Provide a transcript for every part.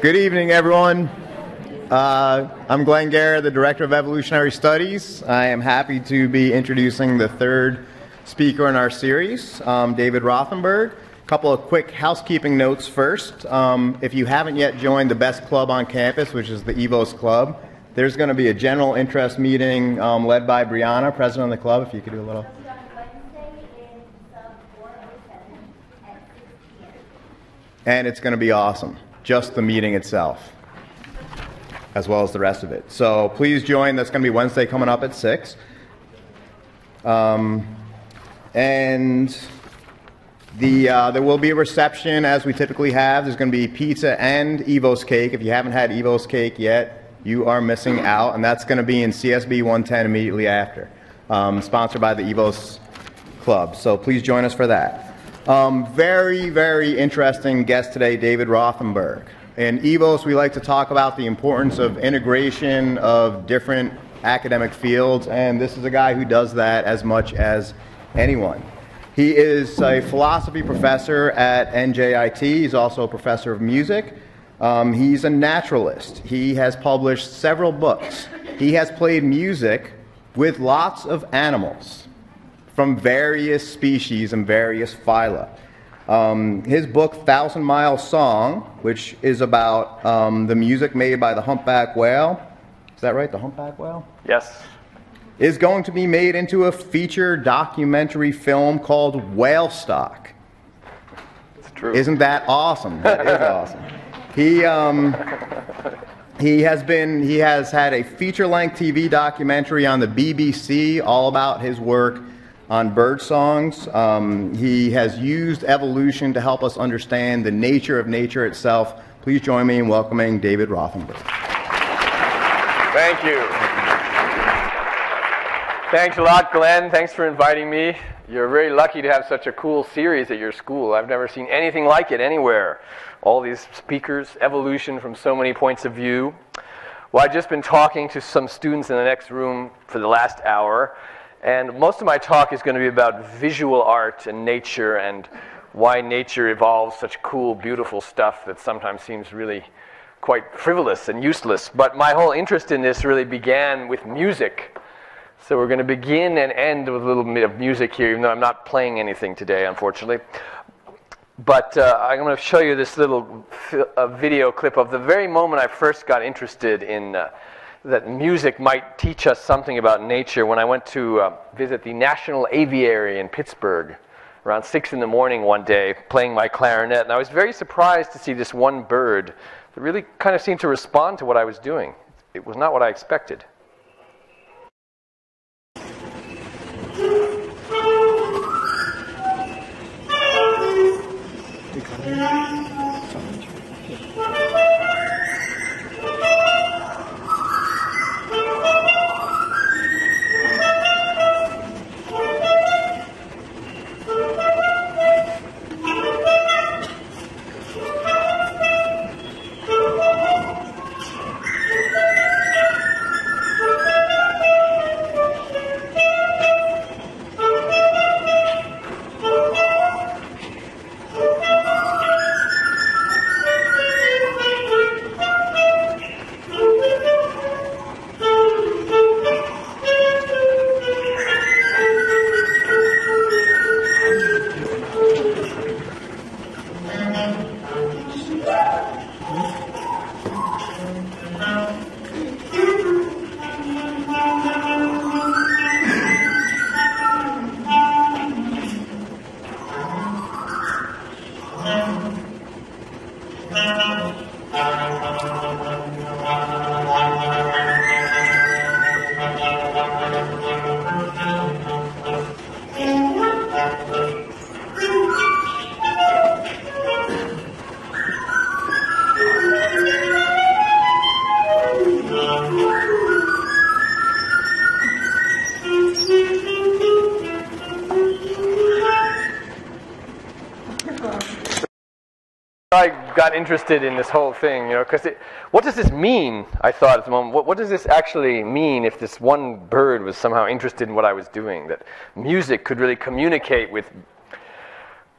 Good evening, everyone. Uh, I'm Glenn Geher, the Director of Evolutionary Studies. I am happy to be introducing the third speaker in our series, um, David Rothenberg. A couple of quick housekeeping notes first. Um, if you haven't yet joined the best club on campus, which is the EVOS Club, there's going to be a general interest meeting um, led by Brianna, president of the club. If you could do a little. And it's going to be awesome, just the meeting itself, as well as the rest of it. So please join. That's going to be Wednesday coming up at 6. Um, and the, uh, there will be a reception as we typically have. There's going to be pizza and Evos cake. If you haven't had Evos cake yet, you are missing out. And that's going to be in CSB 110 immediately after, um, sponsored by the Evos Club. So please join us for that. Um, very, very interesting guest today, David Rothenberg. In EVOS, we like to talk about the importance of integration of different academic fields, and this is a guy who does that as much as anyone. He is a philosophy professor at NJIT. He's also a professor of music. Um, he's a naturalist. He has published several books. He has played music with lots of animals from various species and various phyla. Um, his book, Thousand Mile Song, which is about um, the music made by the humpback whale, is that right, the humpback whale? Yes. Is going to be made into a feature documentary film called Whale Stock. It's true. Isn't that awesome? That is awesome. He, um, he has been he has had a feature-length TV documentary on the BBC all about his work on bird songs. Um, he has used evolution to help us understand the nature of nature itself. Please join me in welcoming David Rothenberg. Thank you. Thanks a lot, Glenn. Thanks for inviting me. You're very lucky to have such a cool series at your school. I've never seen anything like it anywhere. All these speakers, evolution from so many points of view. Well, I've just been talking to some students in the next room for the last hour, and most of my talk is going to be about visual art and nature and why nature evolves such cool, beautiful stuff that sometimes seems really quite frivolous and useless. But my whole interest in this really began with music. So we're going to begin and end with a little bit of music here, even though I'm not playing anything today, unfortunately. But uh, I'm going to show you this little uh, video clip of the very moment I first got interested in uh, that music might teach us something about nature when I went to uh, visit the National Aviary in Pittsburgh around 6 in the morning one day playing my clarinet. And I was very surprised to see this one bird that really kind of seemed to respond to what I was doing. It was not what I expected. Interested in this whole thing, you know, because what does this mean? I thought at the moment, what, what, does this actually mean if this one bird was somehow interested in what I was doing? That music could really communicate with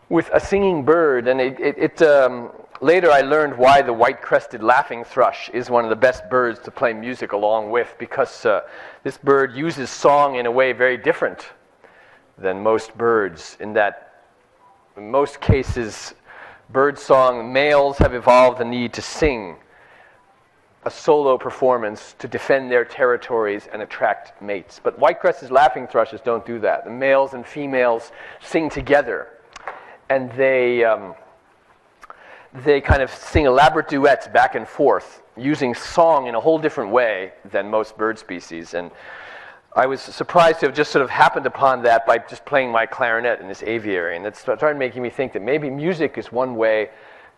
with a singing bird, and it, it, it um, later I learned why the white crested laughing thrush is one of the best birds to play music along with because uh, this bird uses song in a way very different than most birds, in that in most cases, bird song males have evolved the need to sing a solo performance to defend their territories and attract mates. But white-crested laughing thrushes don't do that. The males and females sing together, and they um, they kind of sing elaborate duets back and forth using song in a whole different way than most bird species. And I was surprised to have just sort of happened upon that by just playing my clarinet in this aviary. And it started making me think that maybe music is one way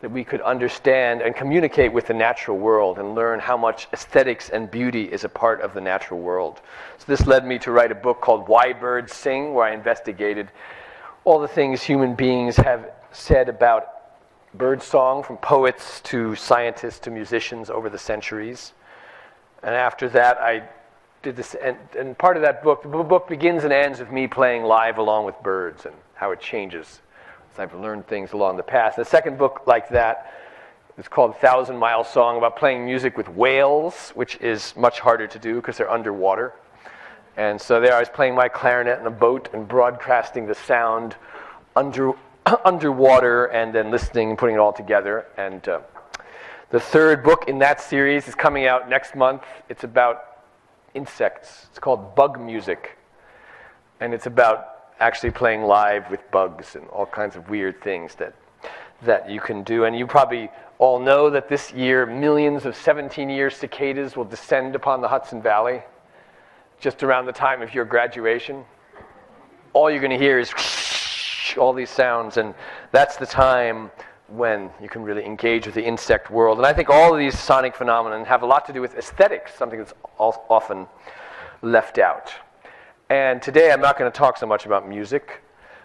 that we could understand and communicate with the natural world and learn how much aesthetics and beauty is a part of the natural world. So this led me to write a book called Why Birds Sing, where I investigated all the things human beings have said about birdsong, from poets to scientists to musicians over the centuries. And after that, I did this, and, and part of that book, the book begins and ends with me playing live along with birds and how it changes as I've learned things along the path. The second book like that is called Thousand Mile Song about playing music with whales, which is much harder to do because they're underwater. And so there I was playing my clarinet in a boat and broadcasting the sound under, underwater and then listening and putting it all together. And uh, the third book in that series is coming out next month. It's about insects. It's called Bug Music. And it's about actually playing live with bugs and all kinds of weird things that, that you can do. And you probably all know that this year millions of 17 year cicadas will descend upon the Hudson Valley just around the time of your graduation. All you're going to hear is all these sounds, and that's the time when you can really engage with the insect world. And I think all of these sonic phenomena have a lot to do with aesthetics, something that's often left out. And today I'm not going to talk so much about music,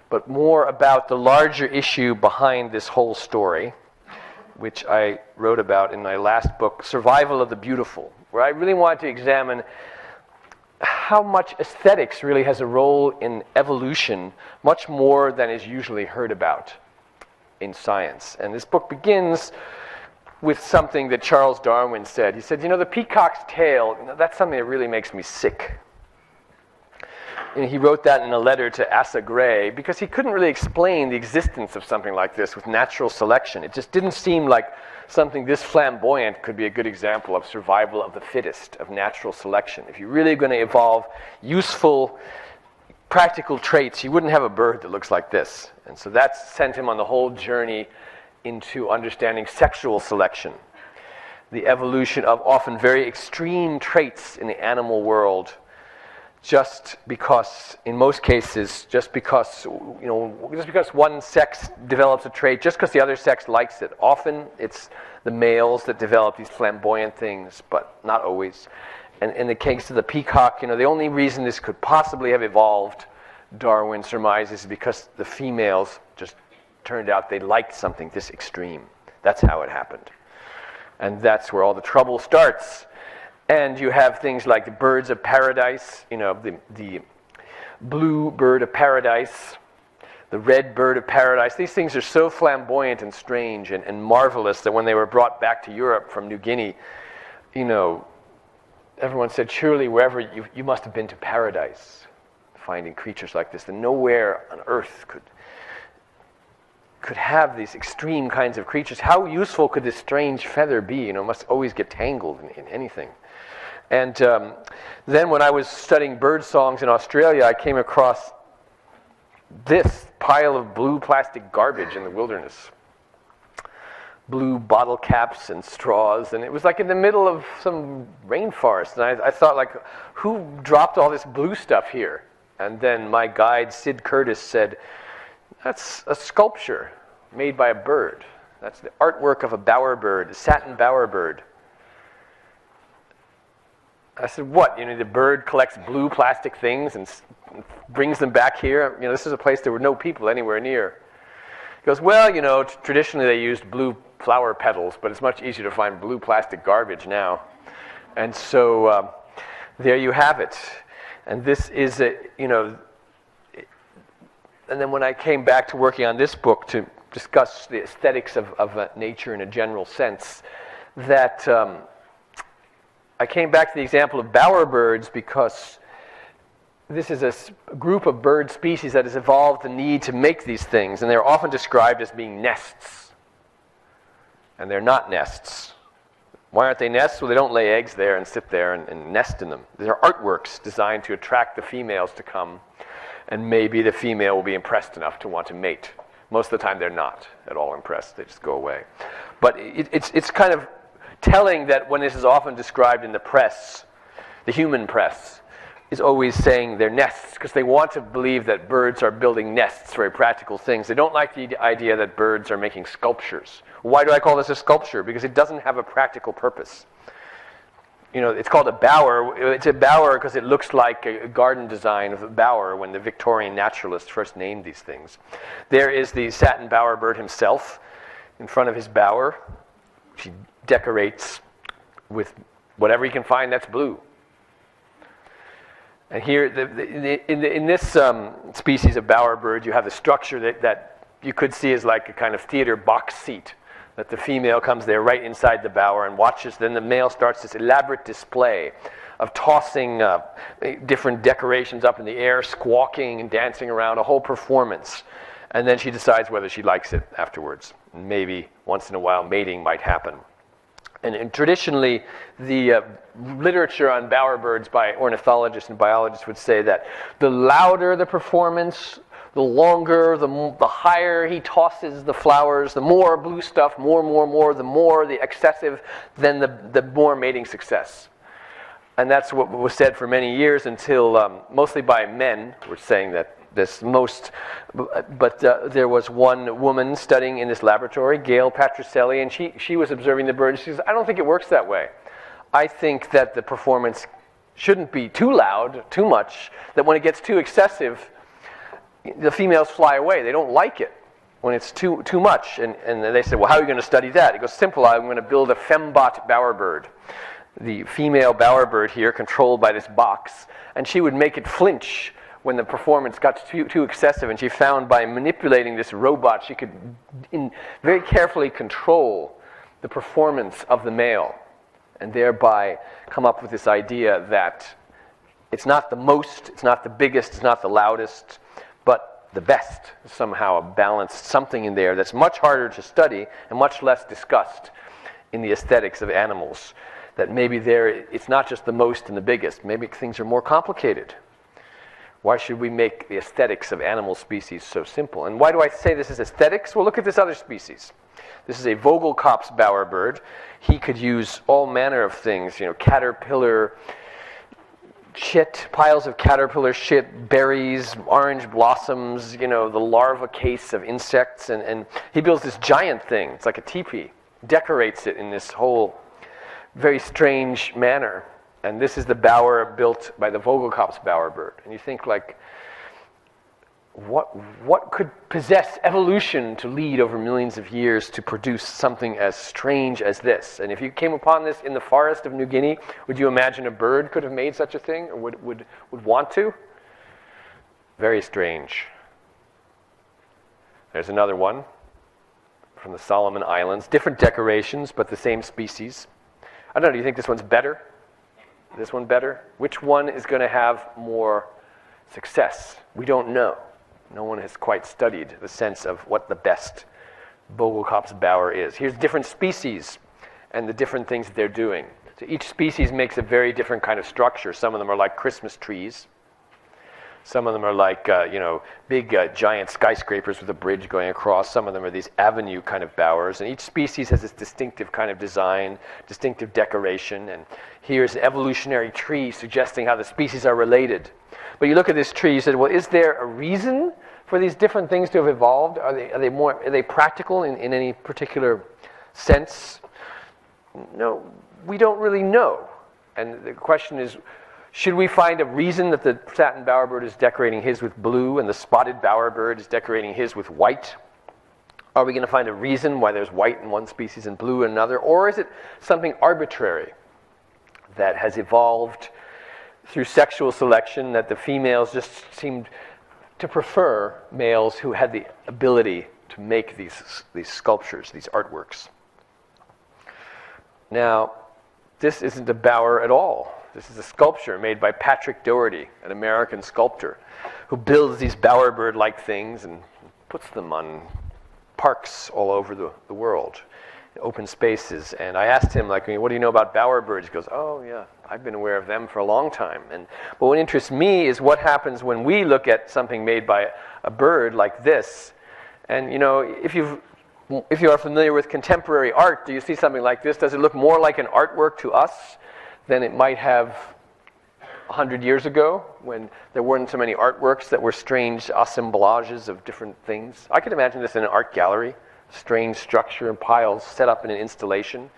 but more about the larger issue behind this whole story, which I wrote about in my last book, Survival of the Beautiful, where I really wanted to examine how much aesthetics really has a role in evolution, much more than is usually heard about in science. And this book begins with something that Charles Darwin said. He said, You know, the peacock's tail, you know, that's something that really makes me sick. And he wrote that in a letter to Asa Gray because he couldn't really explain the existence of something like this with natural selection. It just didn't seem like something this flamboyant could be a good example of survival of the fittest, of natural selection. If you're really going to evolve useful, practical traits, you wouldn't have a bird that looks like this. And so that sent him on the whole journey into understanding sexual selection, the evolution of often very extreme traits in the animal world just because, in most cases, just because, you know, just because one sex develops a trait, just because the other sex likes it. Often it's the males that develop these flamboyant things, but not always. And in the case of the peacock, you know, the only reason this could possibly have evolved, Darwin surmises, is because the females just turned out they liked something this extreme. That's how it happened. And that's where all the trouble starts and you have things like the birds of paradise, you know, the, the blue bird of paradise, the red bird of paradise. These things are so flamboyant and strange and, and marvelous that when they were brought back to Europe from New Guinea, you know, everyone said, surely wherever you, you must have been to paradise, finding creatures like this. And nowhere on earth could, could have these extreme kinds of creatures. How useful could this strange feather be? You know, must always get tangled in, in anything. And um, then when I was studying bird songs in Australia, I came across this pile of blue plastic garbage in the wilderness. Blue bottle caps and straws, and it was like in the middle of some rainforest. And I, I thought, like, who dropped all this blue stuff here? And then my guide, Syd Curtis, said, That's a sculpture made by a bird. That's the artwork of a bowerbird, a satin bowerbird. I said, what? You know, the bird collects blue plastic things and brings them back here. You know, this is a place there were no people anywhere near. He goes, well, you know, t- traditionally they used blue flower petals, but it's much easier to find blue plastic garbage now. And so um, there you have it. And this is a, you know, and then when I came back to working on this book to discuss the aesthetics of, of uh, nature in a general sense, that um, I came back to the example of bowerbirds because this is a group of bird species that has evolved the need to make these things, and they're often described as being nests. And they're not nests. Why aren't they nests? Well, they don't lay eggs there and sit there and, and nest in them. These are artworks designed to attract the females to come, and maybe the female will be impressed enough to want to mate. Most of the time, they're not at all impressed, they just go away. But it, it's, it's kind of telling that when this is often described in the press, the human press, is always saying they're nests because they want to believe that birds are building nests, very practical things. They don't like the idea that birds are making sculptures. Why do I call this a sculpture? Because it doesn't have a practical purpose. You know, it's called a bower. It's a bower because it looks like a garden design of a bower when the Victorian naturalist first named these things. There is the satin bowerbird himself in front of his bower. He decorates with whatever he can find that's blue and here, the, the, in, the, in, this um, species of bowerbird, you have the structure that, that you could see as like a kind of theater box seat. That the female comes there right inside the bower and watches. Then the male starts this elaborate display of tossing uh, different decorations up in the air, squawking and dancing around, a whole performance. And then she decides whether she likes it afterwards. Maybe once in a while, mating might happen. And, and traditionally, the uh, literature on bowerbirds by ornithologists and biologists would say that the louder the performance, the longer, the, the higher he tosses the flowers, the more blue stuff, more, more, more, the more the excessive, then the, the more mating success. And that's what was said for many years until, um, mostly by men, were saying that this most, but uh, there was one woman studying in this laboratory, Gail Patricelli, and she, she was observing the birds. She says, I don't think it works that way. I think that the performance shouldn't be too loud, too much, that when it gets too excessive, the females fly away. They don't like it when it's too, too much. And, and they said, Well, how are you going to study that? It goes, Simple, I'm going to build a fembot bowerbird. The female bowerbird here, controlled by this box, and she would make it flinch when the performance got too, too excessive, and she found by manipulating this robot, she could in, very carefully control the performance of the male, and thereby come up with this idea that it's not the most, it's not the biggest, it's not the loudest, but the best. Somehow a balanced something in there that's much harder to study and much less discussed in the aesthetics of animals. That maybe there, it's not just the most and the biggest. Maybe things are more complicated. Why should we make the aesthetics of animal species so simple? And why do I say this is aesthetics? Well, look at this other species. This is a Vogelkopf's bowerbird. He could use all manner of things, you know, caterpillar shit, piles of caterpillar shit, berries, orange blossoms, you know, the larva case of insects. And, and he builds this giant thing. It's like a teepee, decorates it in this whole very strange manner and this is the bower built by the Vogelkopf's bowerbird. And you think like, what, what could possess evolution to lead over millions of years to produce something as strange as this? And if you came upon this in the forest of New Guinea, would you imagine a bird could have made such a thing or would, would, would want to? Very strange. There's another one from the Solomon Islands. Different decorations, but the same species. I don't know, do you think this one's better? This one better? Which one is going to have more success? We don't know. No one has quite studied the sense of what the best Vogelkopf's bower is. Here's different species and the different things that they're doing. So each species makes a very different kind of structure. Some of them are like Christmas trees. Some of them are like, uh, you know, big uh, giant skyscrapers with a bridge going across. Some of them are these avenue kind of bowers. And each species has this distinctive kind of design, distinctive decoration. And here's an evolutionary tree suggesting how the species are related. But you look at this tree, you said, well, is there a reason for these different things to have evolved? Are they, are they, more, are they practical in, in any particular sense? No, we don't really know. And the question is, should we find a reason that the satin bowerbird is decorating his with blue and the spotted bowerbird is decorating his with white? Are we going to find a reason why there's white in one species and blue in another? Or is it something arbitrary that has evolved through sexual selection that the females just seemed to prefer males who had the ability to make these, these sculptures, these artworks. Now, this isn't a bower at all. This is a sculpture made by Patrick Dougherty, an American sculptor, who builds these bowerbird like things and puts them on parks all over the, the world, open spaces. And I asked him, like, what do you know about bowerbirds? He goes, oh, yeah, I've been aware of them for a long time. And, but what interests me is what happens when we look at something made by a bird like this. And, you know, if you've if you are familiar with contemporary art, do you see something like this? Does it look more like an artwork to us than it might have 100 years ago when there weren't so many artworks that were strange assemblages of different things? I could imagine this in an art gallery, strange structure and piles set up in an installation.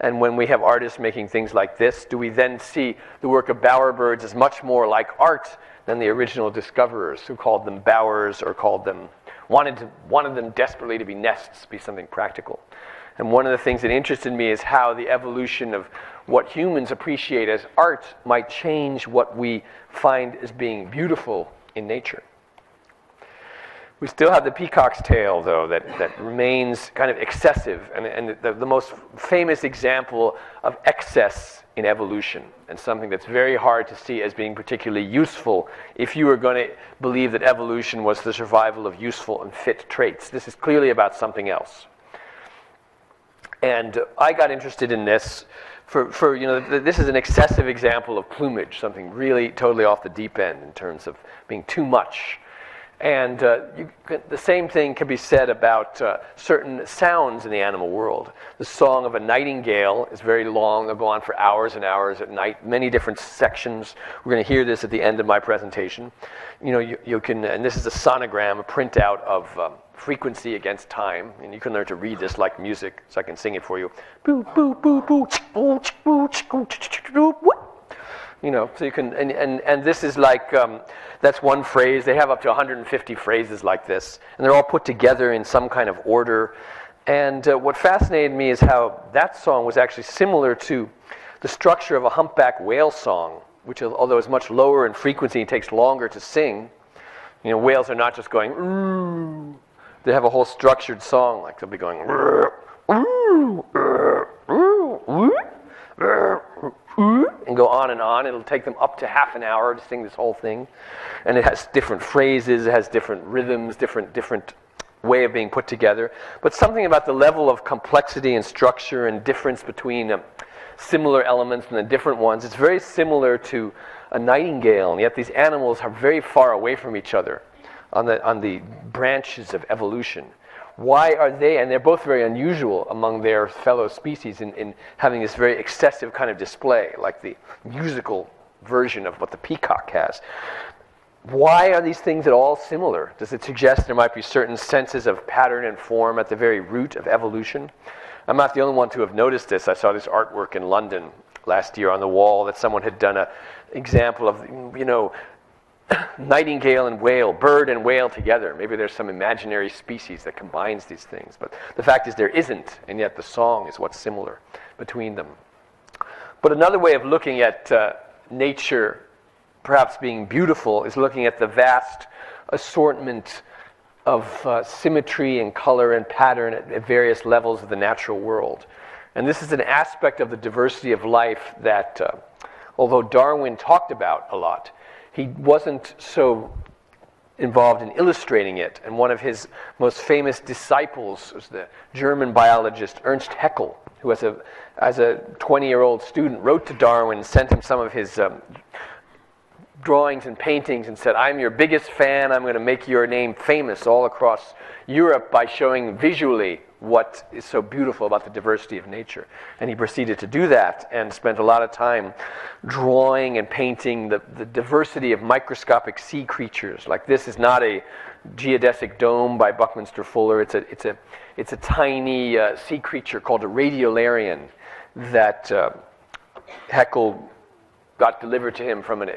And when we have artists making things like this, do we then see the work of bowerbirds as much more like art than the original discoverers who called them bowers or called them wanted, to, wanted them desperately to be nests, be something practical. And one of the things that interested me is how the evolution of what humans appreciate as art might change what we find as being beautiful in nature. We still have the peacock's tail, though, that, that remains kind of excessive. And, and the, the most famous example of excess in evolution, and something that's very hard to see as being particularly useful if you were going to believe that evolution was the survival of useful and fit traits. This is clearly about something else. And I got interested in this for, for you know, this is an excessive example of plumage, something really totally off the deep end in terms of being too much and uh, can, the same thing can be said about uh, certain sounds in the animal world. The song of a nightingale is very long, it'll go on for hours and hours at night, many different sections. We're going to hear this at the end of my presentation. You know, you, you can, and this is a sonogram, a printout of um, frequency against time, and you can learn to read this like music, so I can sing it for you. You know, so you can, and, and, and this is like, um, that's one phrase. They have up to 150 phrases like this, and they're all put together in some kind of order. And uh, what fascinated me is how that song was actually similar to the structure of a humpback whale song, which, although is much lower in frequency and takes longer to sing, you know, whales are not just going, Ooh. They have a whole structured song, like they'll be going, and go on and on. It'll take them up to half an hour to sing this whole thing. And it has different phrases, it has different rhythms, different, different way of being put together. But something about the level of complexity and structure and difference between um, similar elements and the different ones, it's very similar to a nightingale, and yet these animals are very far away from each other on the, on the branches of evolution why are they, and they're both very unusual among their fellow species in, in having this very excessive kind of display, like the musical version of what the peacock has. Why are these things at all similar? Does it suggest there might be certain senses of pattern and form at the very root of evolution? I'm not the only one to have noticed this. I saw this artwork in London last year on the wall that someone had done an example of, you know, nightingale and whale, bird and whale together. Maybe there's some imaginary species that combines these things. But the fact is, there isn't, and yet the song is what's similar between them. But another way of looking at uh, nature, perhaps being beautiful, is looking at the vast assortment of uh, symmetry and color and pattern at, at various levels of the natural world. And this is an aspect of the diversity of life that, uh, although Darwin talked about a lot, he wasn't so involved in illustrating it. And one of his most famous disciples was the German biologist Ernst Haeckel, who, as a, as a 20 year old student, wrote to Darwin and sent him some of his um, drawings and paintings and said, I'm your biggest fan. I'm going to make your name famous all across Europe by showing visually what is so beautiful about the diversity of nature. And he proceeded to do that and spent a lot of time drawing and painting the, the diversity of microscopic sea creatures. Like this is not a geodesic dome by Buckminster Fuller, it's a, it's a, it's a tiny uh, sea creature called a radiolarian that uh, got delivered to him from an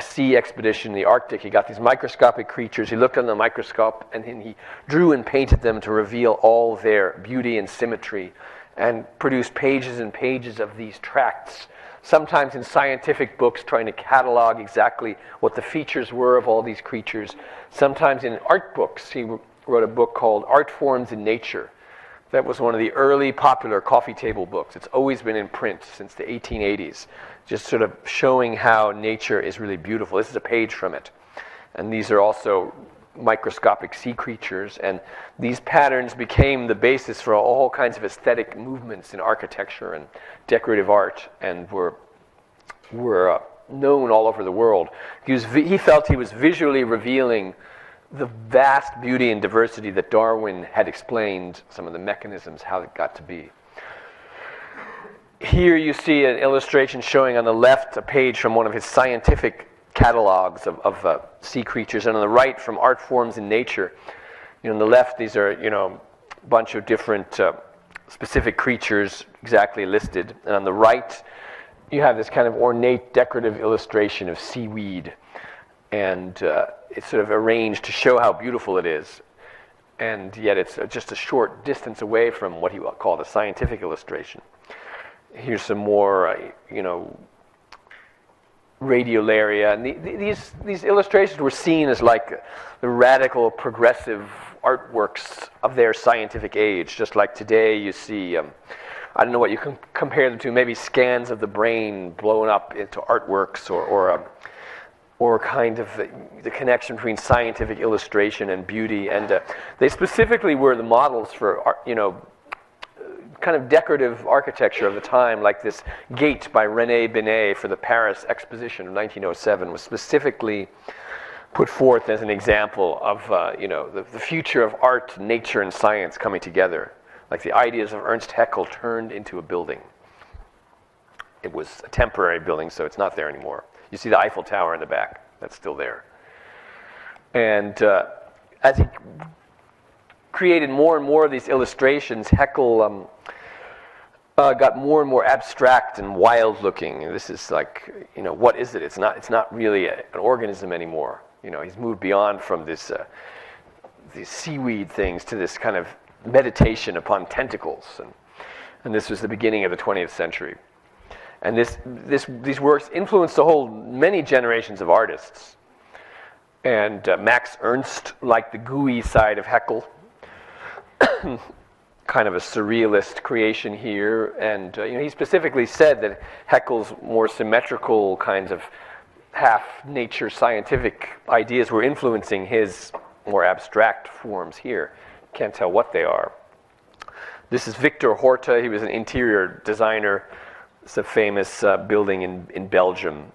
a sea expedition in the Arctic. He got these microscopic creatures. He looked under the microscope and then he drew and painted them to reveal all their beauty and symmetry and produced pages and pages of these tracts, sometimes in scientific books trying to catalog exactly what the features were of all these creatures, sometimes in art books. He wrote a book called Art Forms in Nature. That was one of the early popular coffee table books. It's always been in print since the 1880s, just sort of showing how nature is really beautiful. This is a page from it. And these are also microscopic sea creatures. And these patterns became the basis for all kinds of aesthetic movements in architecture and decorative art and were, were uh, known all over the world. He, was, he felt he was visually revealing the vast beauty and diversity that Darwin had explained some of the mechanisms, how it got to be. Here you see an illustration showing on the left a page from one of his scientific catalogs of, of uh, sea creatures, and on the right from art forms in nature. You know, on the left, these are you know a bunch of different uh, specific creatures exactly listed, and on the right, you have this kind of ornate decorative illustration of seaweed, and uh, it's sort of arranged to show how beautiful it is, and yet it's just a short distance away from what he called a scientific illustration. Here's some more, uh, you know, radiolaria, and the, the, these these illustrations were seen as like the radical, progressive artworks of their scientific age. Just like today, you see. Um, I don't know what you can compare them to. Maybe scans of the brain blown up into artworks, or, or um, or kind of the connection between scientific illustration and beauty. And uh, they specifically were the models for, you know, kind of decorative architecture of the time, like this gate by René Binet for the Paris Exposition of 1907, was specifically put forth as an example of, uh, you know, the, the future of art, nature, and science coming together. Like the ideas of Ernst Haeckel turned into a building. It was a temporary building, so it's not there anymore. You see the Eiffel Tower in the back. That's still there. And uh, as he created more and more of these illustrations, Haeckel um, uh, got more and more abstract and wild looking. This is like, you know, what is it? It's not, it's not really a, an organism anymore. You know, he's moved beyond from this, uh, these seaweed things to this kind of meditation upon tentacles. And, and this was the beginning of the 20th century. And this, this, these works influenced a whole many generations of artists. And uh, Max Ernst liked the gooey side of Haeckel, kind of a surrealist creation here. And uh, you know, he specifically said that Haeckel's more symmetrical kinds of half nature scientific ideas were influencing his more abstract forms here. Can't tell what they are. This is Victor Horta. He was an interior designer it's a famous uh, building in, in Belgium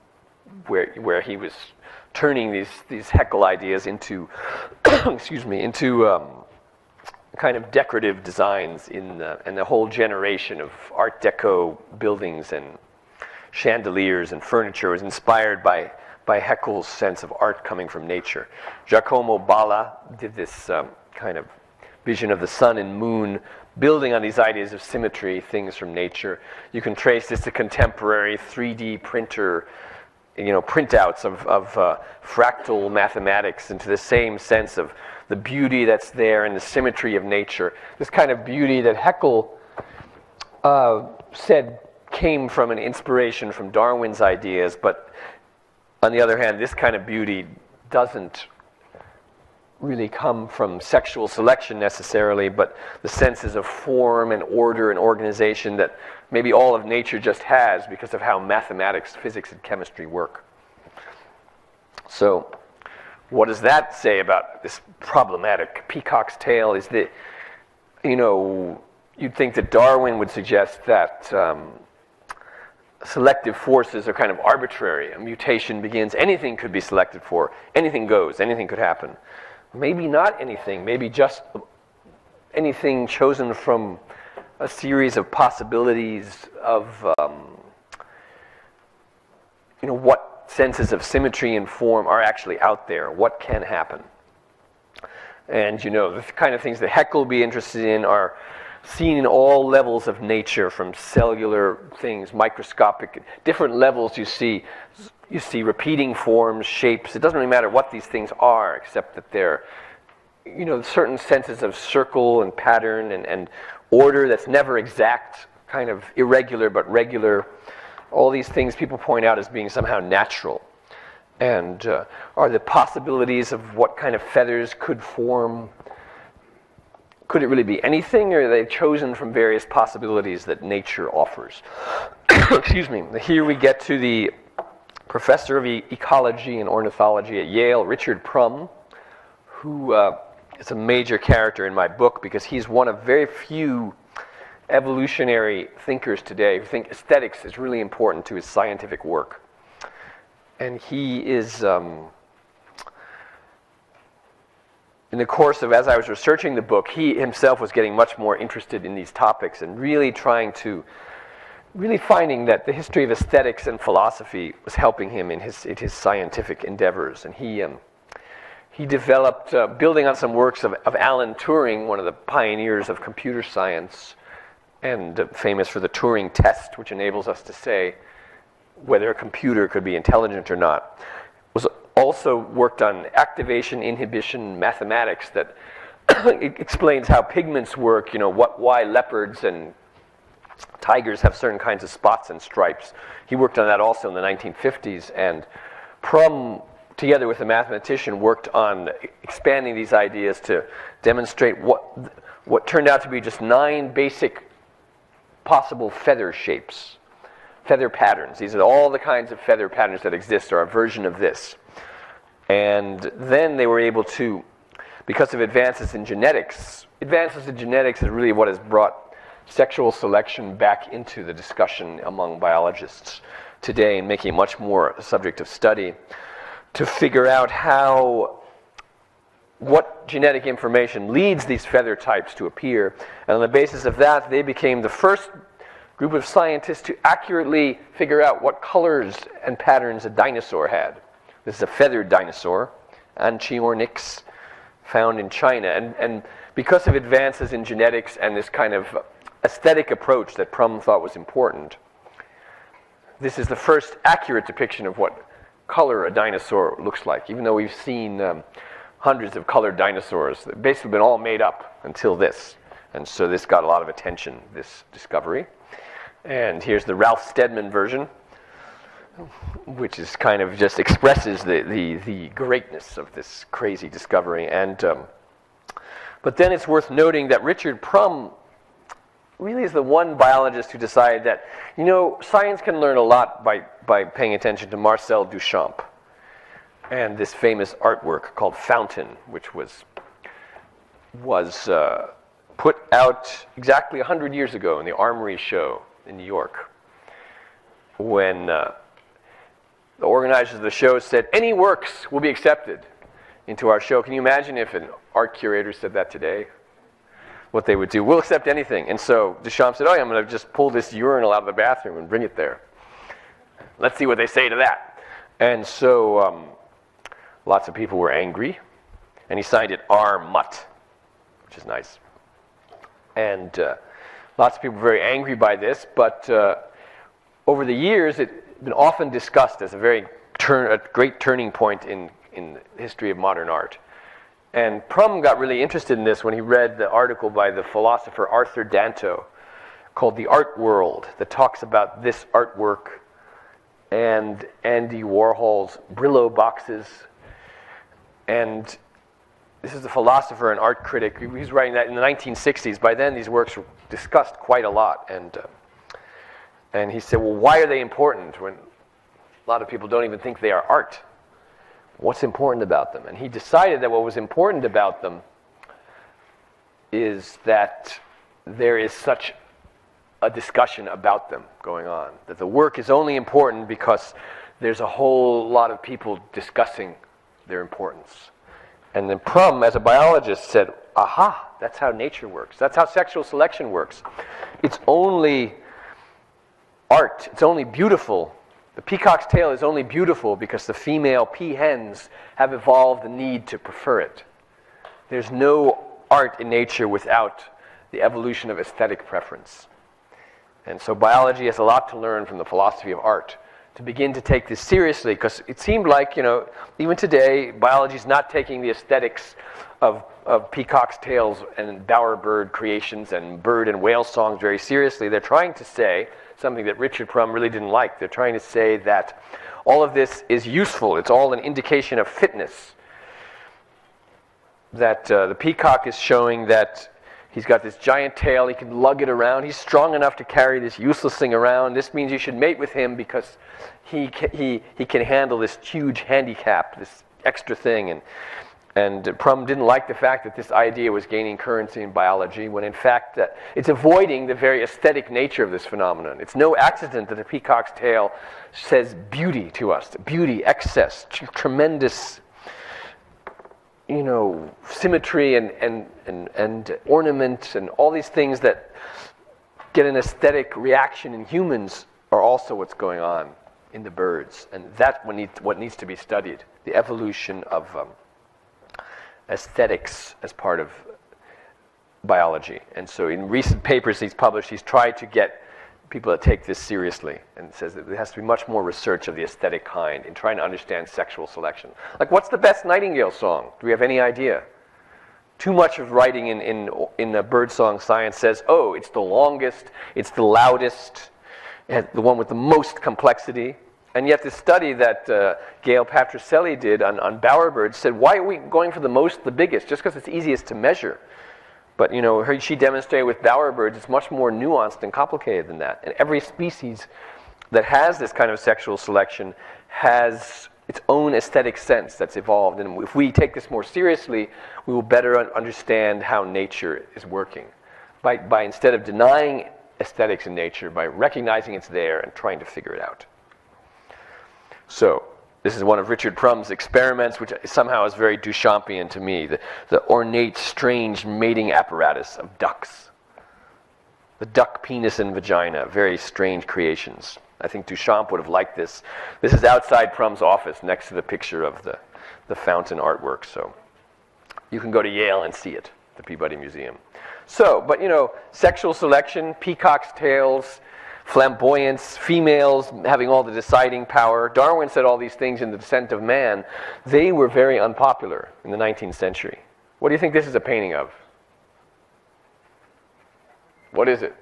where, where he was turning these, these Haeckel ideas into, excuse me, into um, kind of decorative designs in the, and a whole generation of Art Deco buildings and chandeliers and furniture was inspired by, by Haeckel's sense of art coming from nature. Giacomo Balla did this um, kind of vision of the sun and moon building on these ideas of symmetry, things from nature. You can trace this to contemporary 3D printer, you know, printouts of, of uh, fractal mathematics into the same sense of the beauty that's there and the symmetry of nature. This kind of beauty that Haeckel uh, said came from an inspiration from Darwin's ideas, but on the other hand, this kind of beauty doesn't really come from sexual selection necessarily, but the senses of form and order and organization that maybe all of nature just has because of how mathematics, physics, and chemistry work. So, what does that say about this problematic peacock's tail? Is that, you know, you'd think that Darwin would suggest that um, selective forces are kind of arbitrary. A mutation begins, anything could be selected for, anything goes, anything could happen maybe not anything, maybe just anything chosen from a series of possibilities of, um, you know, what senses of symmetry and form are actually out there, what can happen. And, you know, the kind of things that Haeckel will be interested in are seen in all levels of nature, from cellular things, microscopic, different levels you see you see repeating forms, shapes. It doesn't really matter what these things are, except that they're, you know, certain senses of circle and pattern and, and order that's never exact, kind of irregular but regular. All these things people point out as being somehow natural. And uh, are the possibilities of what kind of feathers could form could it really be anything, or are they chosen from various possibilities that nature offers? Excuse me. Here we get to the professor of e- ecology and ornithology at Yale, Richard Prum, who uh, is a major character in my book because he's one of very few evolutionary thinkers today who think aesthetics is really important to his scientific work. And he is. Um, in the course of as I was researching the book, he himself was getting much more interested in these topics and really trying to, really finding that the history of aesthetics and philosophy was helping him in his, in his scientific endeavors. And he, um, he developed, uh, building on some works of, of Alan Turing, one of the pioneers of computer science, and famous for the Turing test, which enables us to say whether a computer could be intelligent or not, was also worked on activation, inhibition, mathematics that explains how pigments work, you know, what, why leopards and tigers have certain kinds of spots and stripes. He worked on that also in the 1950s, and Prum, together with a mathematician, worked on expanding these ideas to demonstrate what, what turned out to be just nine basic possible feather shapes, feather patterns. These are all the kinds of feather patterns that exist, or a version of this. And then they were able to, because of advances in genetics, advances in genetics is really what has brought sexual selection back into the discussion among biologists today and making it much more a subject of study to figure out how what genetic information leads these feather types to appear. And on the basis of that, they became the first group of scientists to accurately figure out what colors and patterns a dinosaur had. This is a feathered dinosaur, Anchiornis, found in China. And, and because of advances in genetics and this kind of aesthetic approach that Prum thought was important, this is the first accurate depiction of what color a dinosaur looks like, even though we've seen um, hundreds of colored dinosaurs. They've basically been all made up until this. And so this got a lot of attention, this discovery. And here's the Ralph Steadman version which is kind of just expresses the, the, the greatness of this crazy discovery. And, um, but then it's worth noting that Richard Prum really is the one biologist who decided that, you know, science can learn a lot by, by paying attention to Marcel Duchamp and this famous artwork called Fountain, which was, was uh, put out exactly 100 years ago in the Armory Show in New York when uh, the organizers of the show said, any works will be accepted into our show. Can you imagine if an art curator said that today? What they would do? We'll accept anything. And so Duchamp said, oh, yeah, I'm going to just pull this urinal out of the bathroom and bring it there. Let's see what they say to that. And so um, lots of people were angry. And he signed it R. Mutt, which is nice. And uh, lots of people were very angry by this, but uh, over the years, it's been often discussed as a very turn, a great turning point in, in the history of modern art. And Prum got really interested in this when he read the article by the philosopher Arthur Danto called The Art World that talks about this artwork and Andy Warhol's Brillo boxes. And this is a philosopher and art critic. He was writing that in the 1960s. By then, these works were discussed quite a lot. And uh, and he said, Well, why are they important when a lot of people don't even think they are art? What's important about them? And he decided that what was important about them is that there is such a discussion about them going on. That the work is only important because there's a whole lot of people discussing their importance. And then Prum, as a biologist, said, aha, that's how nature works. That's how sexual selection works. It's only art. It's only beautiful. The peacock's tail is only beautiful because the female peahens have evolved the need to prefer it. There's no art in nature without the evolution of aesthetic preference. And so biology has a lot to learn from the philosophy of art to begin to take this seriously because it seemed like, you know, even today, biology is not taking the aesthetics of, of peacock's tails and bowerbird creations and bird and whale songs very seriously. They're trying to say something that Richard Prum really didn't like. They're trying to say that all of this is useful, it's all an indication of fitness. That uh, the peacock is showing that He's got this giant tail. He can lug it around. He's strong enough to carry this useless thing around. This means you should mate with him because he can, he, he can handle this huge handicap, this extra thing. And, and Prum didn't like the fact that this idea was gaining currency in biology, when in fact that it's avoiding the very aesthetic nature of this phenomenon. It's no accident that the peacock's tail says beauty to us beauty, excess, tremendous you know, symmetry and, and, and, and ornament and all these things that get an aesthetic reaction in humans are also what's going on in the birds. And that's what, need, what needs to be studied the evolution of um, aesthetics as part of biology. And so in recent papers he's published, he's tried to get people that take this seriously and says that there has to be much more research of the aesthetic kind in trying to understand sexual selection. Like, what's the best Nightingale song? Do we have any idea? Too much of writing in, in, in the birdsong science says, oh, it's the longest, it's the loudest, the one with the most complexity. And yet, the study that uh, Gail Patricelli did on, on bowerbirds said, why are we going for the most, the biggest? Just because it's easiest to measure. But you know, her, she demonstrated with bowerbirds it's much more nuanced and complicated than that. And every species that has this kind of sexual selection has its own aesthetic sense that's evolved. And if we take this more seriously, we will better understand how nature is working. By, by instead of denying aesthetics in nature, by recognizing it's there and trying to figure it out. So, this is one of Richard Prum's experiments, which somehow is very Duchampian to me the, the ornate, strange mating apparatus of ducks. The duck penis and vagina, very strange creations. I think Duchamp would have liked this. This is outside Prum's office next to the picture of the, the fountain artwork, so you can go to Yale and see it, the Peabody Museum. So, but you know, sexual selection, peacock's tails, flamboyance, females having all the deciding power. Darwin said all these things in The Descent of Man. They were very unpopular in the 19th century. What do you think this is a painting of? What is it?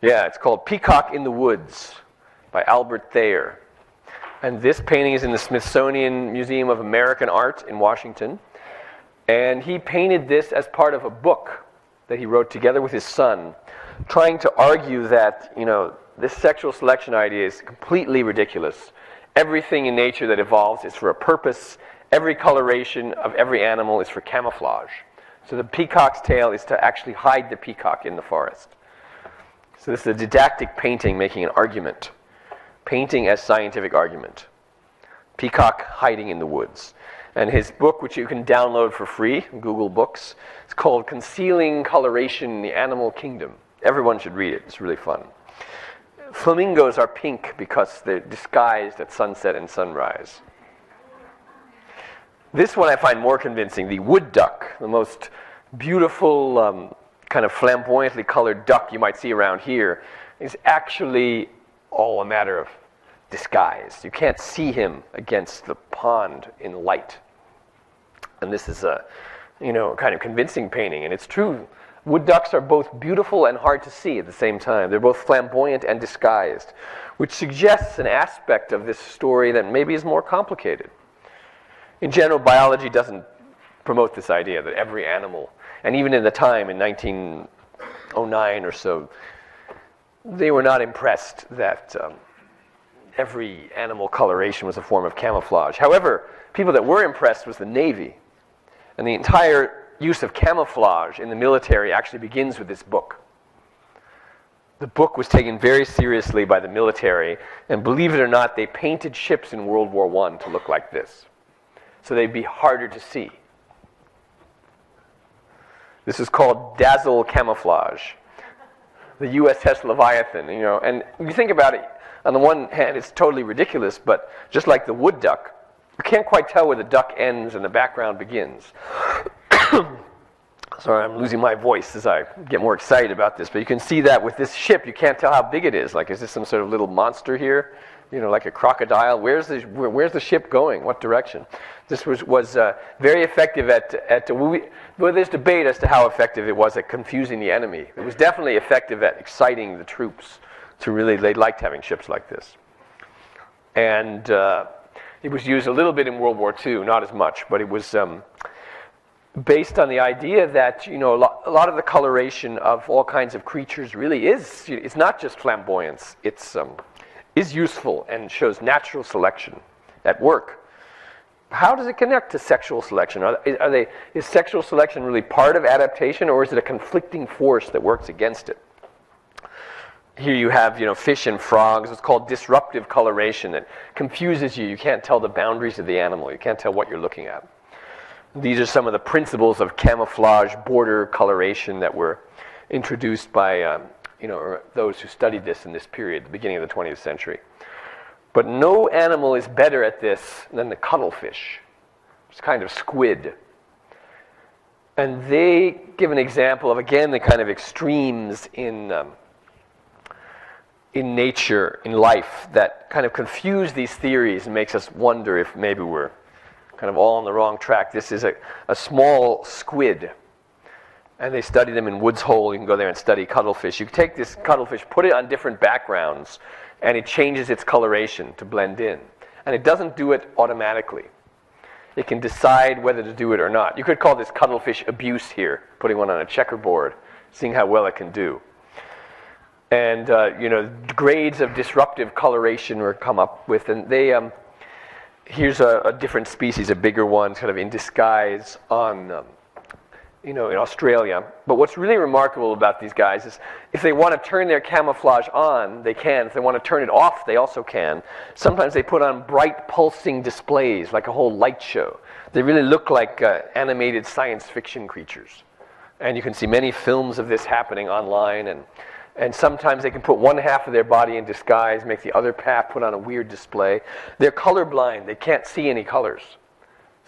Yeah, it's called Peacock in the Woods by Abbott Thayer. And this painting is in the Smithsonian Museum of American Art in Washington. And he painted this as part of a book that he wrote together with his son trying to argue that, you know, this sexual selection idea is completely ridiculous. Everything in nature that evolves is for a purpose. Every coloration of every animal is for camouflage. So the peacock's tail is to actually hide the peacock in the forest. So this is a didactic painting making an argument. Painting as scientific argument. Peacock hiding in the woods. And his book, which you can download for free, Google Books, is called Concealing Coloration in the Animal Kingdom. Everyone should read it. It's really fun. Flamingos are pink because they're disguised at sunset and sunrise. This one I find more convincing the wood duck, the most beautiful, um, kind of flamboyantly colored duck you might see around here, is actually all a matter of disguise. You can't see him against the pond in light. And this is a, you know, kind of convincing painting. And it's true Wood ducks are both beautiful and hard to see at the same time. They're both flamboyant and disguised, which suggests an aspect of this story that maybe is more complicated. In general, biology doesn't promote this idea that every animal, and even in the time in 1909 or so, they were not impressed that um, every animal coloration was a form of camouflage. However, people that were impressed was the Navy. And the entire use of camouflage in the military actually begins with this book. The book was taken very seriously by the military, and believe it or not, they painted ships in World War I to look like this, so they'd be harder to see. This is called dazzle camouflage. The USS Leviathan, you know, and you think about it, on the one hand, it's totally ridiculous, but just like the wood duck, you can't quite tell where the duck ends and the background begins. Sorry, I'm losing my voice as I get more excited about this. But you can see that with this ship, you can't tell how big it is. Like, is this some sort of little monster here? You know, like a crocodile. Where's the, where, where's the ship going? What direction? This was, was uh, very effective at, at we, well, there's debate as to how effective it was at confusing the enemy. It was definitely effective at exciting the troops to really, they liked having ships like this. And uh, it was used a little bit in World War II, not as much, but it was. Um, based on the idea that you know a lot, a lot, of the coloration of all kinds of creatures really is it's not just flamboyance it's um, is useful and shows natural selection at work. How does it connect to sexual selection? Are, are they is sexual selection really part of adaptation or is it a conflicting force that works against it? Here you have you know fish and frogs. It's called disruptive coloration. That confuses you. You can't tell the boundaries of the animal. You can't tell what you're looking at these are some of the principles of camouflage border coloration that were introduced by um, you know, those who studied this in this period, the beginning of the 20th century. But no animal is better at this than the cuttlefish. It's kind of squid. And they give an example of, again, the kind of extremes in, um, in nature, in life, that kind of confuse these theories and makes us wonder if maybe we're kind of all on the wrong track. This is a, a small squid. And they study them in Woods Hole. You can go there and study cuttlefish. You take this cuttlefish, put it on different backgrounds, and it changes its coloration to blend in. And it doesn't do it automatically. It can decide whether to do it or not. You could call this cuttlefish abuse here, putting one on a checkerboard, seeing how well it can do. And uh, you know, grades of disruptive coloration were come up with, and they um, here's a, a, different species, a bigger one, kind of in disguise on, um, you know, in Australia. But what's really remarkable about these guys is if they want to turn their camouflage on, they can. If they want to turn it off, they also can. Sometimes they put on bright pulsing displays, like a whole light show. They really look like uh, animated science fiction creatures. And you can see many films of this happening online and and sometimes they can put one half of their body in disguise, make the other half put on a weird display. They're colorblind, they can't see any colors.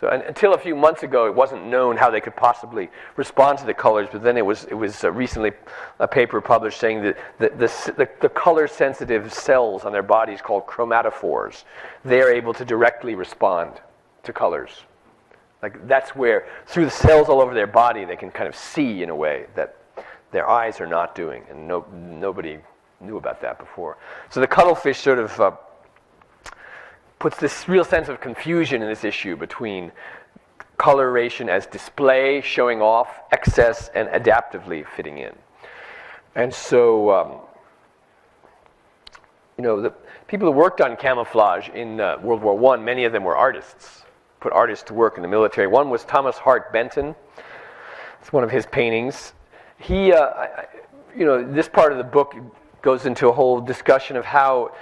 So until a few months ago, it wasn't known how they could possibly respond to the colors, but then it was, it was uh, recently a paper published saying that the, the, the, the color sensitive cells on their bodies called chromatophores, they're able to directly respond to colors. Like that's where, through the cells all over their body, they can kind of see in a way that their eyes are not doing, and no, nobody knew about that before. So the cuttlefish sort of uh, puts this real sense of confusion in this issue between coloration as display, showing off, excess, and adaptively fitting in. And so, um, you know, the people who worked on camouflage in uh, World War I, many of them were artists, put artists to work in the military. One was Thomas Hart Benton. It's one of his paintings he, uh, you know, this part of the book goes into a whole discussion of how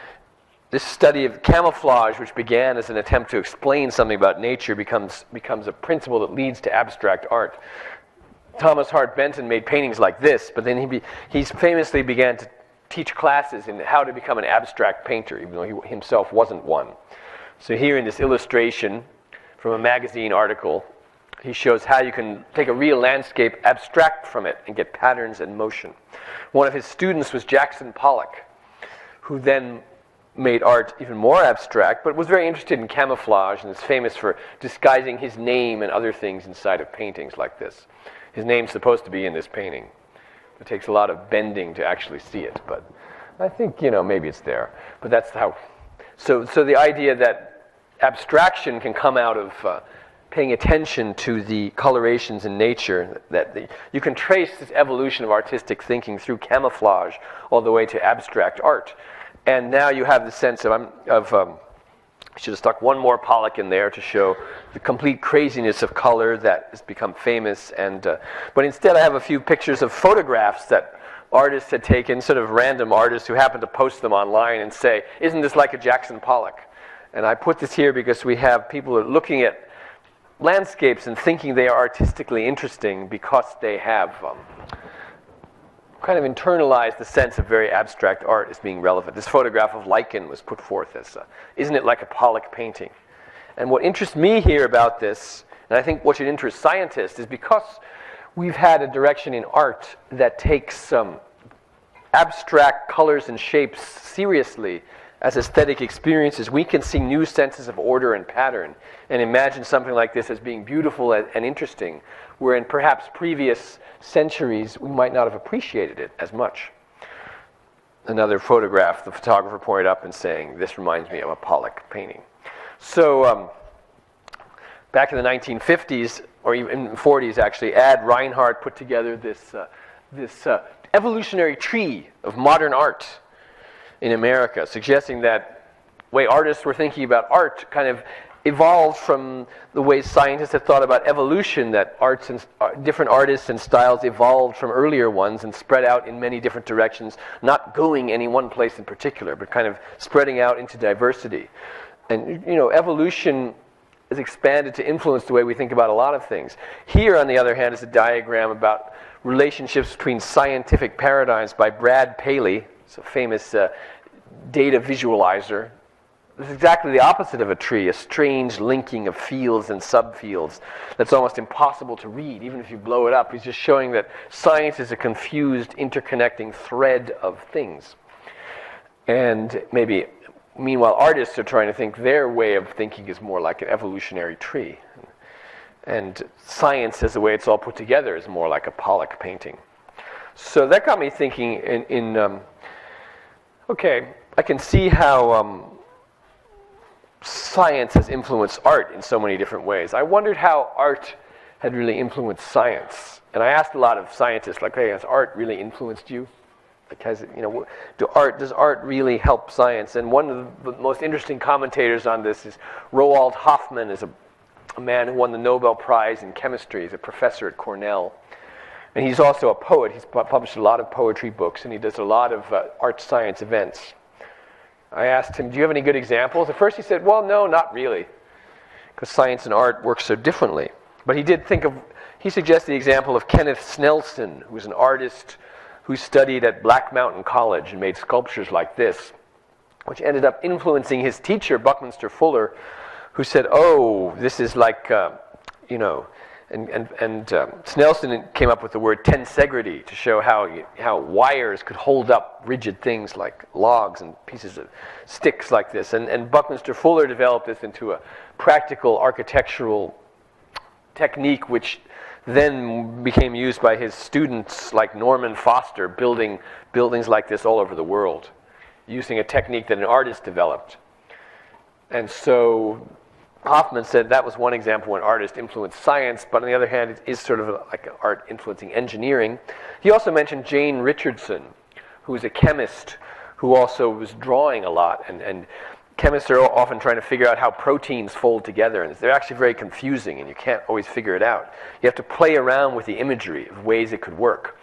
this study of camouflage, which began as an attempt to explain something about nature, becomes, becomes a principle that leads to abstract art. Thomas Hart Benton made paintings like this, but then he, be, he famously began to teach classes in how to become an abstract painter, even though he himself wasn't one. So, here in this illustration from a magazine article, he shows how you can take a real landscape, abstract from it, and get patterns and motion. One of his students was Jackson Pollock, who then made art even more abstract, but was very interested in camouflage and is famous for disguising his name and other things inside of paintings like this. His name's supposed to be in this painting. It takes a lot of bending to actually see it, but I think, you know, maybe it's there. But that's how. So, so the idea that abstraction can come out of. Uh, paying attention to the colorations in nature that the, you can trace this evolution of artistic thinking through camouflage all the way to abstract art and now you have the sense of, of um, I should have stuck one more Pollock in there to show the complete craziness of color that has become famous. And uh, but instead, I have a few pictures of photographs that artists had taken, sort of random artists who happened to post them online and say, "Isn't this like a Jackson Pollock?" And I put this here because we have people looking at landscapes and thinking they are artistically interesting because they have um, kind of internalized the sense of very abstract art as being relevant. This photograph of lichen was put forth as, uh, isn't it like a Pollock painting? And what interests me here about this, and I think what should interest scientists, is because we've had a direction in art that takes um, abstract colors and shapes seriously as aesthetic experiences, we can see new senses of order and pattern and imagine something like this as being beautiful and interesting, where in perhaps previous centuries we might not have appreciated it as much. Another photograph, the photographer pointed up and saying, This reminds me of a Pollock painting. So, um, back in the 1950s, or even 40s actually, Ad Reinhardt put together this, uh, this uh, evolutionary tree of modern art in America, suggesting that way artists were thinking about art kind of evolved from the way scientists had thought about evolution, that arts and uh, different artists and styles evolved from earlier ones and spread out in many different directions, not going any one place in particular, but kind of spreading out into diversity. And you know, evolution is expanded to influence the way we think about a lot of things. Here, on the other hand, is a diagram about relationships between scientific paradigms by Brad Paley, it's a famous uh, data visualizer, it's exactly the opposite of a tree, a strange linking of fields and subfields that's almost impossible to read, even if you blow it up. He's just showing that science is a confused, interconnecting thread of things. And maybe, meanwhile, artists are trying to think their way of thinking is more like an evolutionary tree. And science, as the way it's all put together, is more like a Pollock painting. So that got me thinking in, in um, okay, I can see how. Um, science has influenced art in so many different ways. I wondered how art had really influenced science. And I asked a lot of scientists, like, hey, has art really influenced you? Like, has it, you know, do art, does art really help science? And one of the most interesting commentators on this is Roald Hoffmann, is a, a man who won the Nobel Prize in chemistry. He's a professor at Cornell. And he's also a poet. He's published a lot of poetry books, and he does a lot of uh, art science events. I asked him, Do you have any good examples? At first he said, Well, no, not really, because science and art work so differently. But he did think of, he suggested the example of Kenneth Snelson, who was an artist who studied at Black Mountain College and made sculptures like this, which ended up influencing his teacher, Buckminster Fuller, who said, Oh, this is like, uh, you know, and, and, and um, Snelson came up with the word tensegrity to show how, how wires could hold up rigid things like logs and pieces of sticks like this. And, and Buckminster Fuller developed this into a practical architectural technique which then became used by his students like Norman Foster building buildings like this all over the world using a technique that an artist developed. And so Hoffmann said that was one example when artists influenced science, but on the other hand, it is sort of like art influencing engineering. He also mentioned Jane Richardson, who was a chemist who also was drawing a lot. And, and chemists are often trying to figure out how proteins fold together, and they're actually very confusing, and you can't always figure it out. You have to play around with the imagery of ways it could work.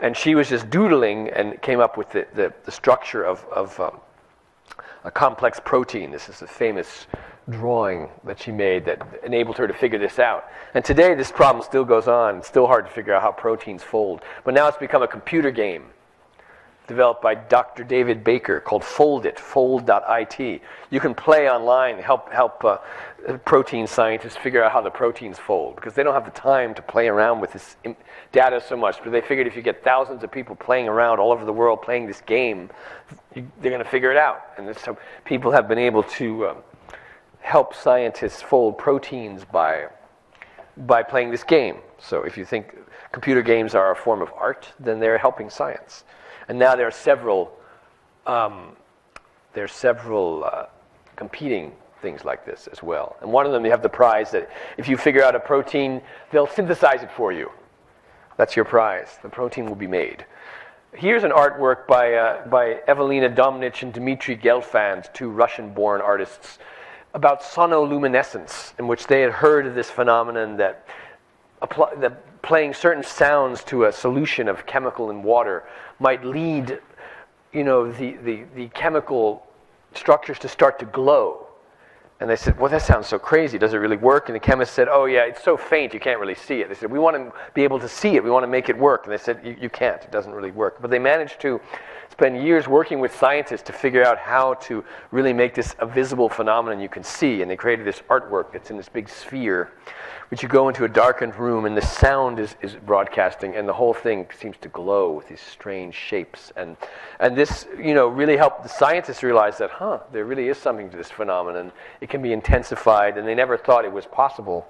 And she was just doodling and came up with the, the, the structure of, of um, a complex protein. This is a famous drawing that she made that enabled her to figure this out. And today, this problem still goes on. It's still hard to figure out how proteins fold. But now it's become a computer game developed by Dr. David Baker called Foldit, fold.it. You can play online, help, help uh, protein scientists figure out how the proteins fold because they don't have the time to play around with this data so much. But they figured if you get thousands of people playing around all over the world playing this game, you, they're going to figure it out. And so people have been able to. Um, help scientists fold proteins by, by playing this game. So if you think computer games are a form of art, then they're helping science. And now there are several, um, there are several uh, competing things like this as well. And one of them, you have the prize that if you figure out a protein, they'll synthesize it for you. That's your prize. The protein will be made. Here's an artwork by, uh, by Evelina Domnitch and Dmitry Gelfand, two Russian born artists about sonoluminescence, in which they had heard of this phenomenon that, that playing certain sounds to a solution of chemical in water might lead you know, the, the, the chemical structures to start to glow. And they said, Well, that sounds so crazy. Does it really work? And the chemist said, Oh, yeah, it's so faint you can't really see it. They said, We want to be able to see it. We want to make it work. And they said, you can't. It doesn't really work. But they managed to spend years working with scientists to figure out how to really make this a visible phenomenon you can see. And they created this artwork that's in this big sphere, which you go into a darkened room and the sound is, is broadcasting and the whole thing seems to glow with these strange shapes. And, and this, you know, really helped the scientists realize that, huh, there really is something to this phenomenon. It can be intensified and they never thought it was possible.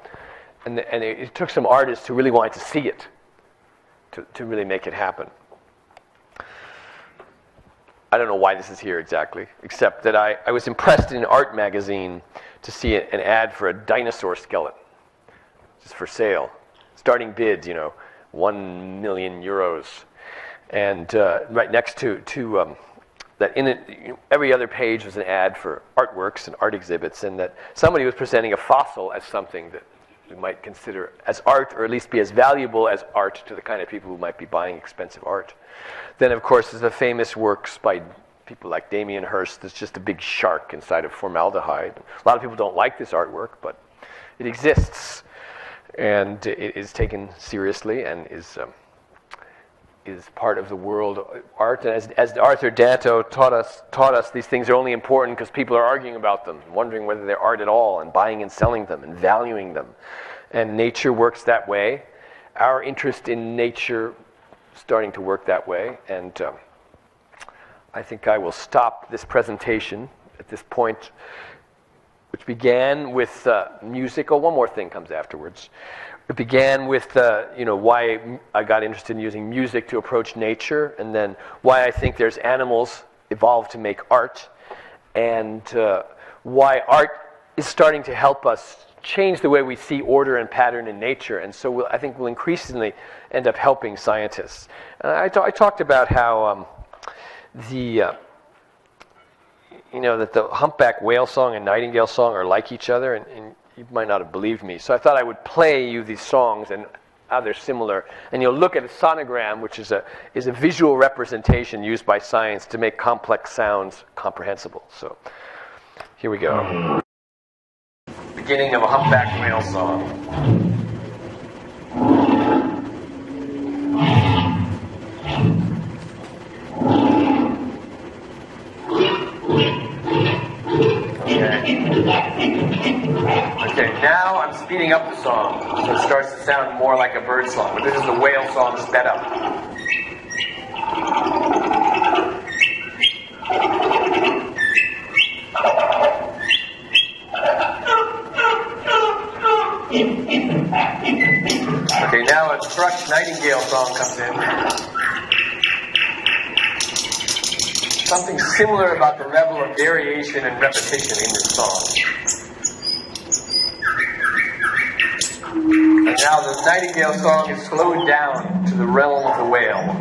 And, and it, it took some artists who really wanted to see it to, to really make it happen. I don't know why this is here exactly, except that I, I was impressed in an art magazine to see an ad for a dinosaur skeleton. just for sale. Starting bids, you know, one million euros, and uh, right next to to um, that in it, every other page was an ad for artworks and art exhibits, and that somebody was presenting a fossil as something that we might consider as art, or at least be as valuable as art to the kind of people who might be buying expensive art. Then, of course, there's the famous works by people like Damien Hirst. There's just a big shark inside of formaldehyde. A lot of people don't like this artwork, but it exists, and it is taken seriously and is. Um, is part of the world art. And as, as Arthur Danto taught us, taught us, these things are only important because people are arguing about them, wondering whether they're art at all, and buying and selling them, and valuing them. And nature works that way. Our interest in nature starting to work that way. And um, I think I will stop this presentation at this point, which began with uh, music. Oh, one more thing comes afterwards. It began with you know why I got interested in using music to approach nature, and then why I think there's animals evolved to make art, and uh, why art is starting to help us change the way we see order and pattern in nature, and so we'll, I think we'll increasingly end up helping scientists. I, I, talked about how um, the uh, you know that the humpback whale song and nightingale song are like each other, and, and you might not have believed me. So I thought I would play you these songs and other similar. And you'll look at a sonogram, which is a, is a visual representation used by science to make complex sounds comprehensible. So here we go. Beginning of a humpback whale song. Okay, now I'm speeding up the song, so it starts to sound more like a bird song. But this is the whale song sped up. Okay, now a thrush nightingale song comes in. something similar about the level of variation and repetition in this song. Now the nightingale song is slowed down to the realm of the whale.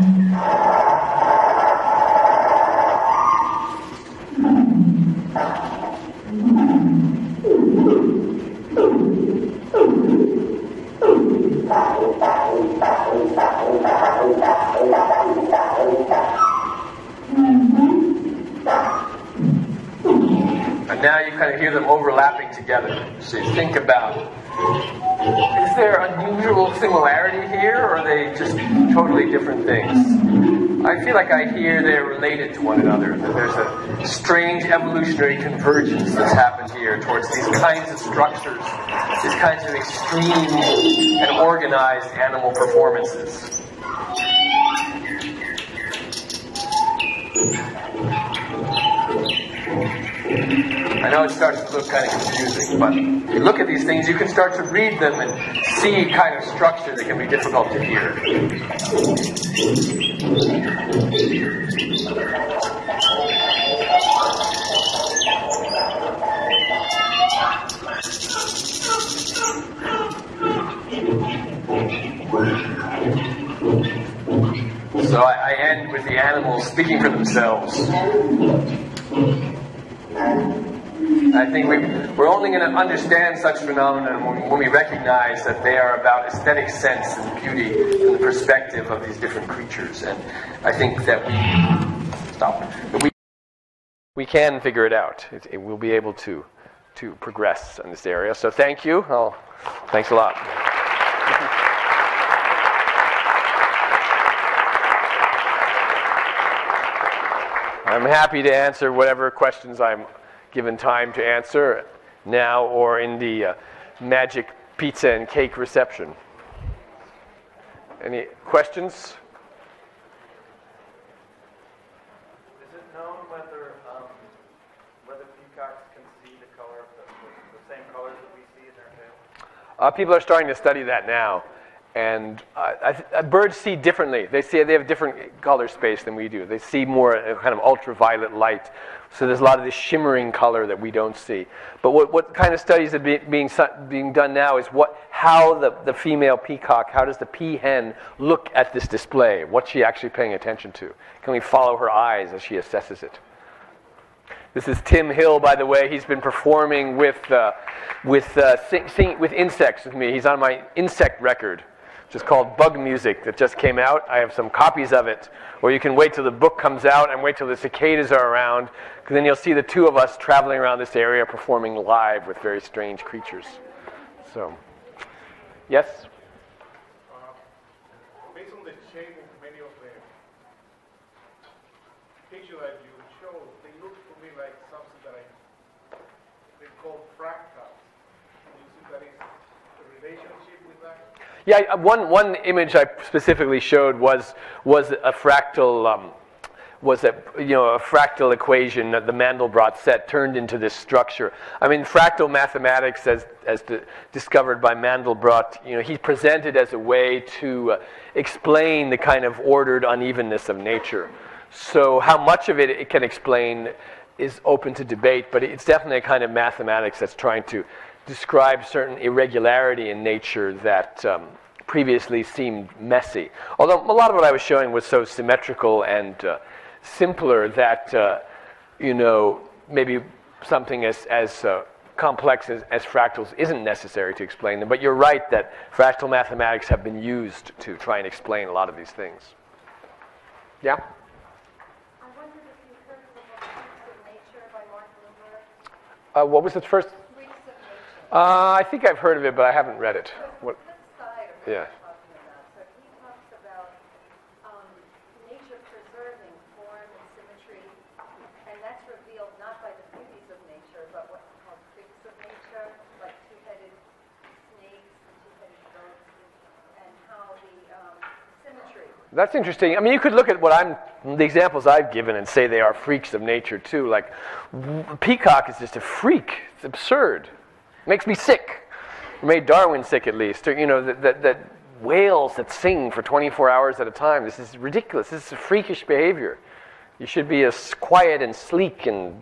And now you kind of hear them overlapping together. So you think about is there unusual similarity here, or are they just totally different things? I feel like I hear they're related to one another, that there's a strange evolutionary convergence that's happened here towards these kinds of structures, these kinds of extreme and organized animal performances. I know it starts to look kind of confusing, but if you look at these things, you can start to read them and see kind of structure that can be difficult to hear. So I, I end with the animals speaking for themselves. I think we, are only going to understand such phenomena when, when, we recognize that they are about aesthetic sense and beauty from the perspective of these different creatures. And I think that we stop. We we can figure it out. It, it, we'll be able to to progress in this area. So thank you. Oh, thanks a lot. I'm happy to answer whatever questions I'm given time to answer now or in the uh, magic pizza and cake reception. Any questions? Is it known whether um, whether peacocks can see the color of the, the, the same colors that we see in their tail? Uh, people are starting to study that now. And uh, th- birds see differently. They see they have different color space than we do. They see more uh, kind of ultraviolet light. So there's a lot of this shimmering color that we don't see. But what, what kind of studies are be, being being done now is what how the, the female peacock, how does the peahen look at this display? What's she actually paying attention to? Can we follow her eyes as she assesses it? This is Tim Hill, by the way. He's been performing with, uh, with, uh, sing, sing, with insects with me. He's on my insect record, which is called Bug Music, that just came out. I have some copies of it. Or you can wait till the book comes out and wait till the cicadas are around, because then you'll see the two of us traveling around this area performing live with very strange creatures. So, yes? based on the shape of many of the pictures that you show, they look to me like something that I, they call fractals. Do you see that is a relationship with that? Yeah, one, one image I specifically showed was, was a fractal, um, was a, you know, a fractal equation that the Mandelbrot set turned into this structure. I mean, fractal mathematics, as, as di- discovered by Mandelbrot, you know, he presented as a way to uh, explain the kind of ordered unevenness of nature. So how much of it it can explain is open to debate, but it's definitely a kind of mathematics that's trying to describe certain irregularity in nature that um, previously seemed messy. Although a lot of what I was showing was so symmetrical and uh, simpler that, uh, you know, maybe something as, as uh, complex as, as fractals isn't necessary to explain them. But you're right that fractal mathematics have been used to try and explain a lot of these things. Yeah? I wondered if you heard of the book Freaks of Nature by Mark Blumberg. Uh, what was the first? Freaks of Nature. Uh, I think I've heard of it, but I haven't read it. What? Flip side of what Yeah. you're talking about. So he talks about um, nature preserving form and symmetry, and that's revealed not by the beauties of nature, but what's called freaks of nature, like two-headed snakes and two-headed goats, and how the um, symmetry That's interesting. I mean, you could look at what I'm, the examples I've given and say they are freaks of nature too. Like, peacock is just a freak. It's absurd. Makes me sick. It made Darwin sick at least. Or, you know, that, that, that whales that sing for 24 hours at a time. This is ridiculous. This is freakish behavior. You should be as quiet and sleek and,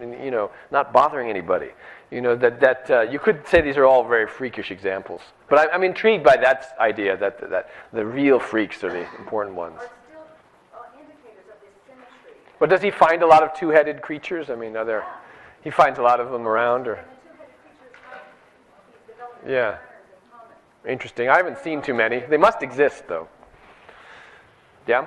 you know, not bothering anybody. You know, that, that uh, you could say these are all very freakish examples. But I, I'm intrigued by that idea that, that the real freaks are the important ones. uh, indicators of this symmetry. But does he find a lot of two-headed creatures? I mean, are there, he finds a lot of them around, or And the two-headed creatures have these developmental Yeah. interesting? I haven't seen too many. They must exist, though. Yeah.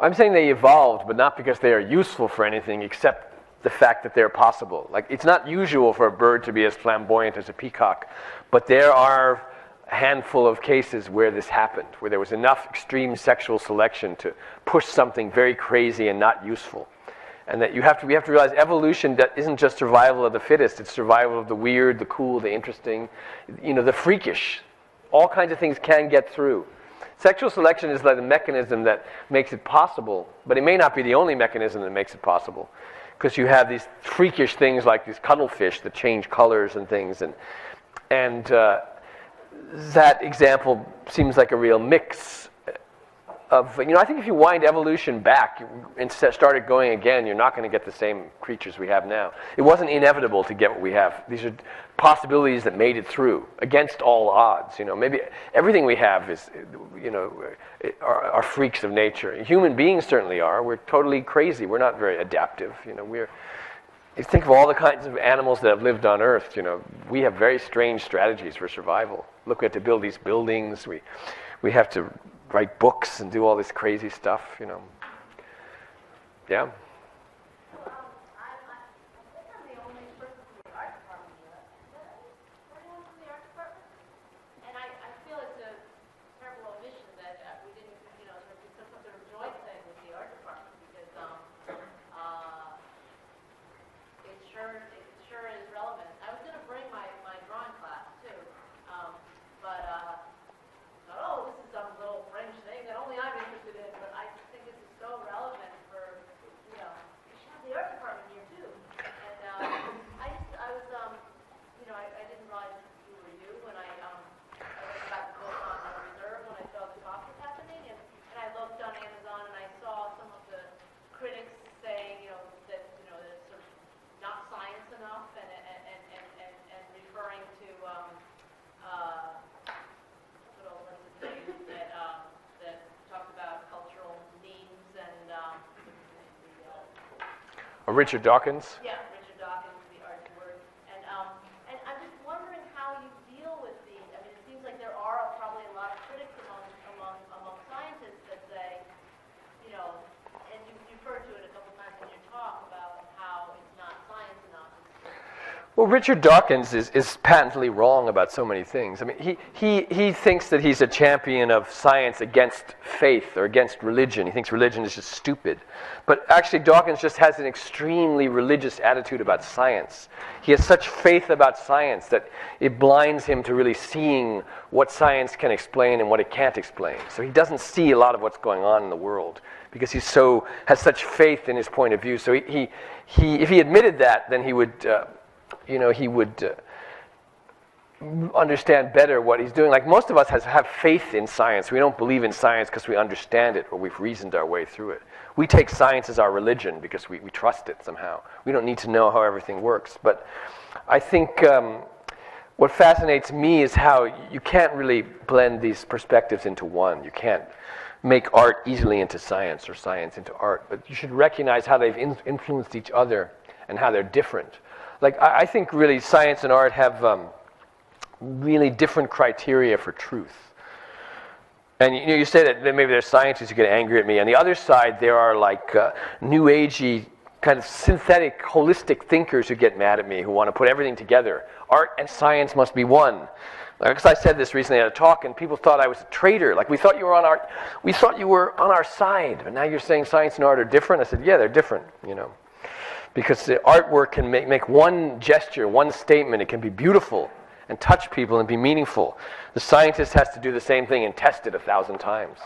I'm saying they evolved, but not because they are useful for anything except the fact that they're possible. Like, it's not usual for a bird to be as flamboyant as a peacock, but there are a handful of cases where this happened, where there was enough extreme sexual selection to push something very crazy and not useful. And that you have to, we have to realize evolution that isn't just survival of the fittest, it's survival of the weird, the cool, the interesting, you know, the freakish. All kinds of things can get through. Sexual selection is like the mechanism that makes it possible, but it may not be the only mechanism that makes it possible. Because you have these freakish things like these cuttlefish that change colors and things. And, and uh, that example seems like a real mix of, you know, I think if you wind evolution back and st- start it going again, you're not going to get the same creatures we have now. It wasn't inevitable to get what we have. These are possibilities that made it through against all odds. You know, maybe everything we have is, you know, are, are freaks of nature. Human beings certainly are. We're totally crazy. We're not very adaptive. You know, we're. You think of all the kinds of animals that have lived on Earth. You know, we have very strange strategies for survival. Look, we have to build these buildings. We, we have to write books and do all this crazy stuff. You know. Yeah. Um, I, I, I think I'm the only person from the art department here. Is there any- anyone from the art department? And I, I feel it's a terrible omission that uh, we didn't, you know, there was some sort of joint thing with the art department because, um, uh, it sure, it sure is relevant. I was gonna bring my, my drawing class too, um, but, uh, thought, oh, this is some little fringe thing that only I'm interested in, but I think this is so relevant for, you know, Oh, Richard Dawkins? Yeah, Richard Dawkins, the art's word. And, um, and I'm just wondering how you deal with the, I mean, it seems like there are probably a lot of critics among, among, among scientists that say, you know, and you referred to it a couple times in your talk about how it's not science enough. It's, Well, Richard Dawkins is, is patently wrong about so many things. I mean, he, he, he thinks that he's a champion of science against faith or against religion. He thinks religion is just stupid. But actually, Dawkins just has an extremely religious attitude about science. He has such faith about science that it blinds him to really seeing what science can explain and what it can't explain. So he doesn't see a lot of what's going on in the world because he so has such faith in his point of view. So he, he, he if he admitted that, then he would. Uh, you know, he would uh, understand better what he's doing. Like most of us has, have faith in science. We don't believe in science because we understand it or we've reasoned our way through it. We take science as our religion because we, we trust it somehow. We don't need to know how everything works. But I think um, what fascinates me is how you can't really blend these perspectives into one. You can't make art easily into science or science into art. But you should recognize how they've in- influenced each other and how they're different. Like, I, I think really science and art have um, really different criteria for truth. And you know, you say that maybe there's scientists who get angry at me. On the other side, there are like uh, new agey, kind of synthetic, holistic thinkers who get mad at me, who want to put everything together. Art and science must be one. Because I said this recently at a talk, and people thought I was a traitor. Like we thought you were on our, we thought you were on our side, but now you're saying science and art are different. I said, yeah, they're different. You know, because the artwork can make, make one gesture, one statement. It can be beautiful and touch people and be meaningful. The scientist has to do the same thing and test it a thousand times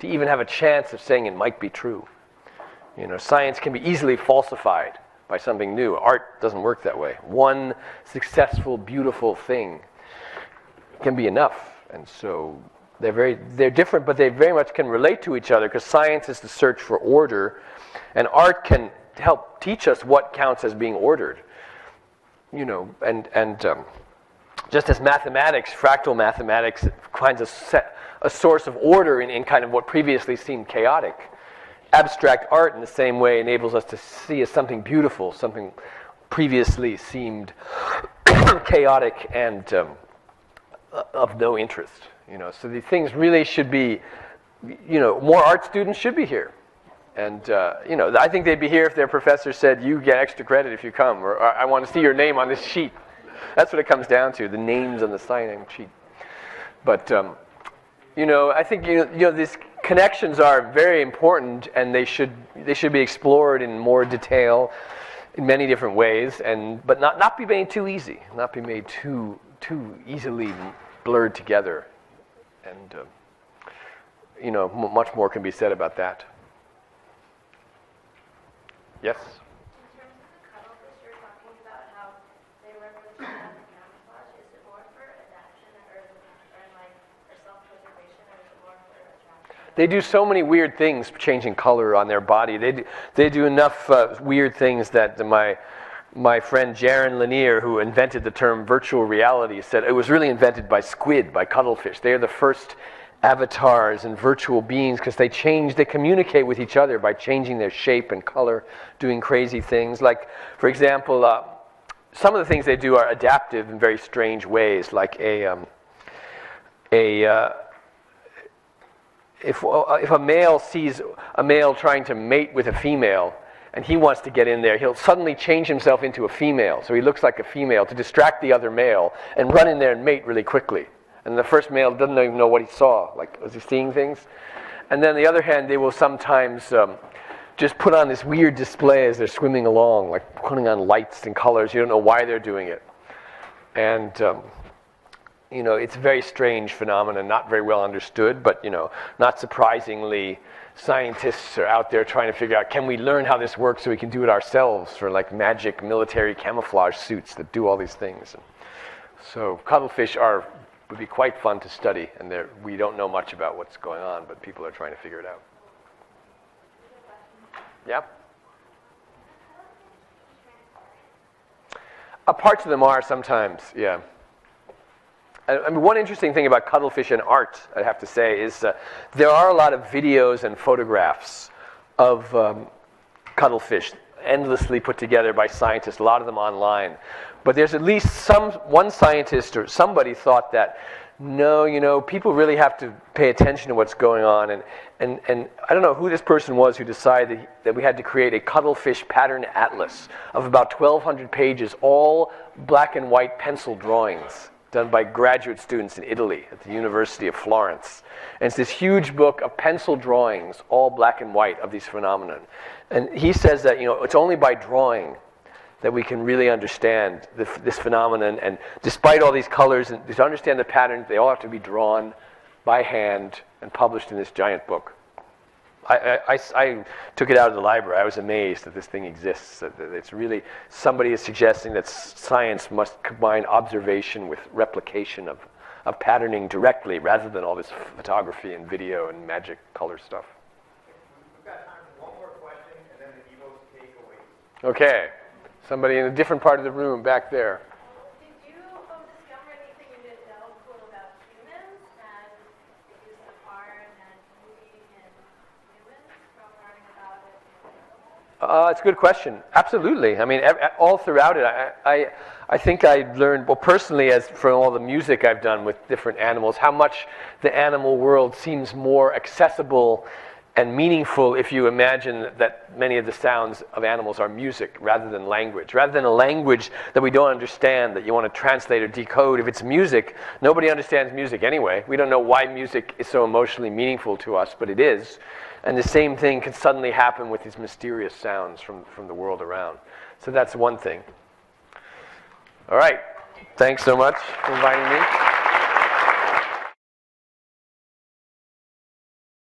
to even have a chance of saying it might be true. You know, science can be easily falsified by something new. Art doesn't work that way. One successful, beautiful thing can be enough. And so they're very they're different, but they very much can relate to each other because science is the search for order, and art can help teach us what counts as being ordered. You know, and and um, just as mathematics, fractal mathematics finds a, set, a source of order in, in kind of what previously seemed chaotic. Abstract art, in the same way, enables us to see as something beautiful, something previously seemed chaotic and um, of no interest. You know, so these things really should be, you know, more art students should be here. And, uh, you know, I think they'd be here if their professor said, you get extra credit if you come, or I want to see your name on this sheet. That's what it comes down to, the names on the sign-in sheet. But, um, you know, I think, you know, you know, these connections are very important, and they should, they should be explored in more detail in many different ways, and, but not, not be made too easy, not be made too, too easily blurred together. And, uh, you know, m- much more can be said about that. Yes? In terms of the cuttlefish, you're talking about attraction? They do so many weird things, changing color on their body. They do, they do enough uh, weird things that my my friend Jaron Lanier, who invented the term virtual reality, said it was really invented by squid, by cuttlefish. They are the first avatars and virtual beings because they change, they communicate with each other by changing their shape and color, doing crazy things. Like, for example, uh, some of the things they do are adaptive in very strange ways, like a um, a uh, if, uh, if a male sees a male trying to mate with a female and he wants to get in there, he'll suddenly change himself into a female. So he looks like a female to distract the other male and run in there and mate really quickly. And the first male doesn't even know what he saw. Like, was he seeing things? And then on the other hand, they will sometimes um, just put on this weird display as they're swimming along, like putting on lights and colors. You don't know why they're doing it. And um, you know, it's a very strange phenomenon, not very well understood, but, you know, not surprisingly, scientists are out there trying to figure out can we learn how this works so we can do it ourselves for like magic military camouflage suits that do all these things. So cuttlefish are would be quite fun to study, and they're- we don't know much about what's going on, but people are trying to figure it out. Yeah. Uh, parts of them are sometimes, yeah. I mean, one interesting thing about cuttlefish and art, I have to say, is uh, there are a lot of videos and photographs of um, cuttlefish. Endlessly put together by scientists, a lot of them online. But there's at least some one scientist or somebody thought that no, you know, people really have to pay attention to what's going on. And, and, and I don't know who this person was who decided that we had to create a cuttlefish pattern atlas of about 1,200 pages, all black and white pencil drawings done by graduate students in Italy at the University of Florence. And it's this huge book of pencil drawings, all black and white, of these phenomena. And he says that, you know, it's only by drawing that we can really understand the, this phenomenon. And despite all these colors, and to understand the patterns, they all have to be drawn by hand and published in this giant book. I, I, I, took it out of the library. I was amazed that this thing exists. It's really somebody is suggesting that science must combine observation with replication of, of patterning directly rather than all this photography and video and magic color stuff. We've got time for one more question and then the EvoS takeaways. Okay. Somebody in a different part of the room back there. Did you um, discover anything you didn't know cool about humans and the use of art and movie in humans from learning about it? Uh, it's a good question. Absolutely. I mean, all throughout it, I, I, I think I learned, well, personally, as from all the music I've done with different animals, how much the animal world seems more accessible and meaningful if you imagine that many of the sounds of animals are music rather than language. Rather than a language that we don't understand, that you want to translate or decode. If it's music, nobody understands music anyway. We don't know why music is so emotionally meaningful to us, but it is. And the same thing can suddenly happen with these mysterious sounds from, from the world around. So that's one thing. All right. Thanks so much for inviting me.